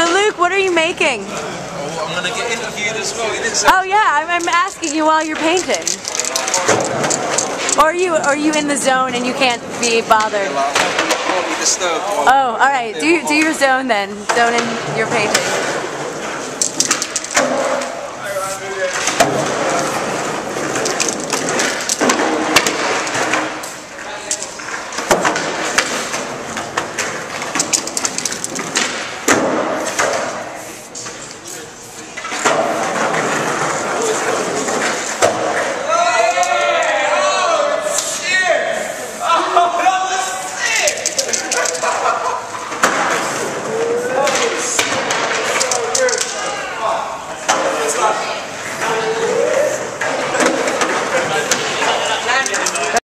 So Luke, what are you making? Oh, I'm gonna get interviewed as well. You didn't say Oh yeah, I'm, I'm asking you while you're painting. Or are you are you in the zone and you can't be bothered? like, I won't be disturbed. Uh, oh, all right. Do do your zone then. Zone in your painting. Ha ha ha!